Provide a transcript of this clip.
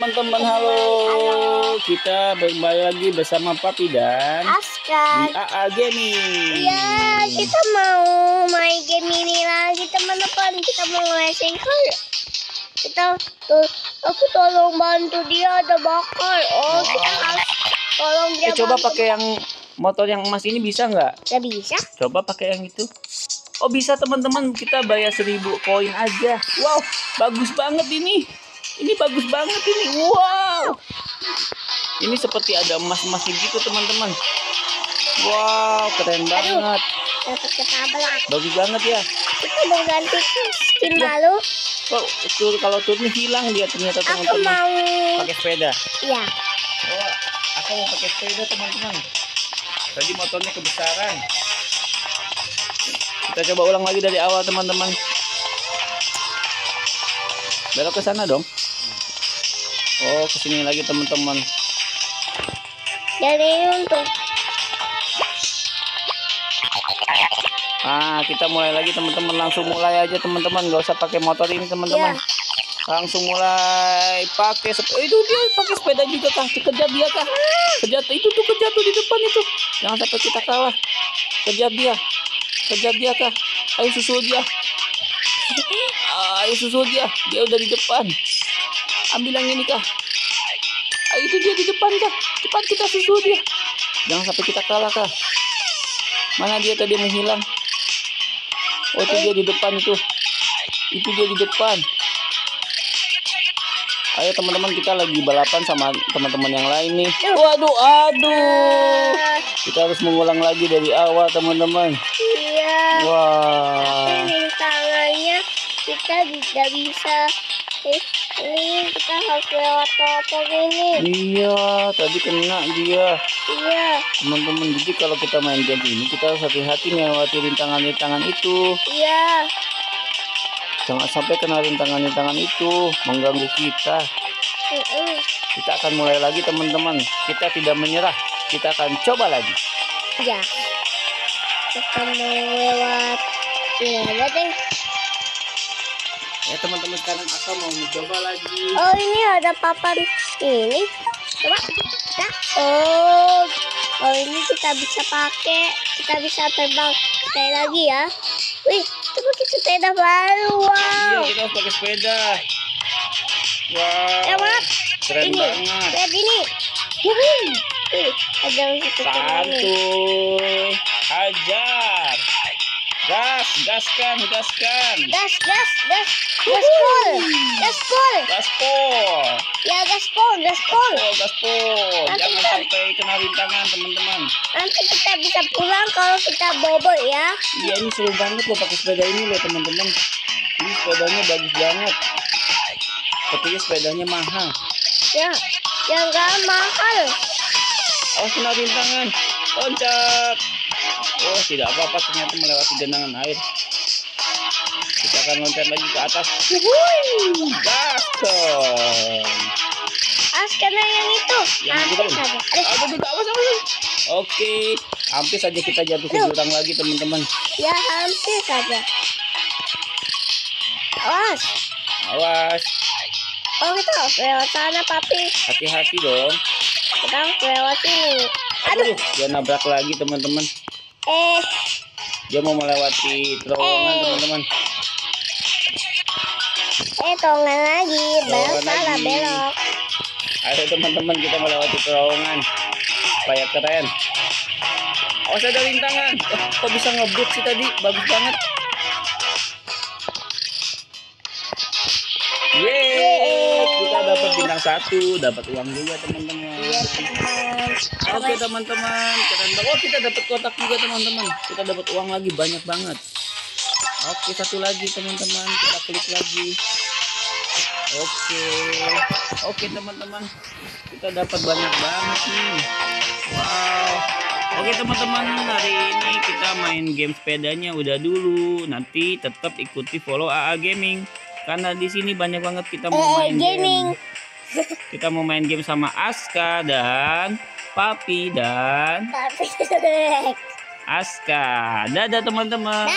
Teman-teman halo. Kita kembali lagi bersama Papi dan Aska. di AA Gaming. Iya, kita mau main game ini lagi teman-teman. Kita mau racing car. Kita tuh, aku tolong bantu dia ada bakar. Oh, kita harus tolong dia. Eh coba pakai yang motor yang emas ini bisa nggak? Nggak bisa? Coba pakai yang itu. Oh bisa teman-teman kita bayar seribu koin aja. Wow bagus banget ini. Ini bagus banget ini. Wow. Ini seperti ada emas-emasnya gitu teman-teman. Wow keren banget. Dapat ketabrak. Bagus banget ya. Kita mau ganti skin lalu. Oh, tur kalau turnya hilang dia ternyata teman-teman. mau. Pakai sepeda. Ya. Oh, aku mau pakai sepeda teman-teman. Tadi motornya kebesaran. Kita coba ulang lagi dari awal teman-teman. Belok ke sana dong. Oh, ke sini lagi teman-teman. Jadi untuk Ah, kita mulai lagi teman-teman. Langsung mulai aja teman-teman. Gak usah pakai motor ini teman-teman. Ya. Langsung mulai pakai sepeda. Itu dia pakai sepeda juga kah? Kejar dia kah? Kejar itu tuh kejar tuh di depan itu. Jangan sampai kita kalah. Kejar dia. Kejar dia kah? Ayo susul dia. Ayo susul dia. Dia udah di depan. Ambil yang ini kah? Ayo itu dia di depan kah? Cepat kita susul dia. Jangan sampai kita kalah kah? Mana dia tadi menghilang? Oh itu dia di depan itu. Itu dia di depan. Ayo teman-teman kita lagi balapan sama teman-teman yang lain nih. Waduh, aduh. Ah, Kita harus mengulang lagi dari awal teman-teman. Iya. Wah. Ini tangannya kita tidak bisa. Eh, ini kita harus lewat topong ini. Iya, tadi kena dia. Iya. Teman-teman, jadi kalau kita main game ini kita harus hati-hati melewati rintangan-rintangan itu. Iya. Jangan sampai kena rintangan-rintangan itu mengganggu kita. Mm-mm. Kita akan mulai lagi teman-teman. Kita tidak menyerah. Kita akan coba lagi. Ya. Kita mau lewat aja deh. Ya teman-teman sekarang aku mau mencoba lagi. Oh ini ada papan ini. Coba. Ya. Oh. Oh ini kita bisa pakai. Kita bisa terbang sekali lagi ya. Wih, itu pakai sepeda baru. Iya, Wow. kita harus pakai sepeda. Wow. Lewat. Keren ini. banget. Lihat ini. Wuih. Wih, ada yang seperti ini. Santuy. Hajar. Gas, gaskan, gaskan. Gas, gas, gas. Gaspol. Gaspol. Gaspol. Ya gaspol, gaspol. Oh, gaspol. Nanti Jangan kita- sampai kena rintangan, teman-teman. Nanti kita bisa pulang kalau kita bobo ya. Iya, ini seru banget loh pakai sepeda ini loh, teman-teman. Ini sepedanya bagus banget. Sepertinya sepedanya mahal. Ya, yang gak mahal. Awas kena rintangan. Loncat. Oh, tidak apa-apa ternyata melewati genangan air. Kita akan loncat lagi ke atas. Wuih. Gaskan. As kena yang itu. Yang itu kan? Aduh, aduh, awas, awas. Oke, hampir saja kita jatuh ke jurang lagi, teman-teman. ya hampir saja. Awas. Awas, Oh kita harus lewat sana papi. hati-hati dong. Kita harus lewat sini. Aduh, dia nabrak lagi, teman-teman. Eh, Dia mau melewati terowongan, Eh. teman-teman. eh tongan lagi. Belok salah belok. Ayo teman-teman kita melewati terowongan supaya keren. Awas ada rintangan. Oh, kok bisa ngebut sih tadi? Bagus banget. Yeay, satu, dapat uang juga teman-teman. Iya teman. Oke teman-teman, keren banget. Oh kita dapat kotak juga teman-teman. Kita dapat uang lagi banyak banget. Oke satu lagi teman-teman, kita klik lagi. Oke, oke teman-teman, kita dapat banyak banget nih. Wow. Oke teman-teman, hari ini kita main game sepedanya udah dulu. Nanti tetap ikuti follow AA Gaming karena di sini banyak banget kita mau Eh, main gaming. game. Kita mau main game sama Aska dan Papi dan Tapi Aska. Dadah teman-teman.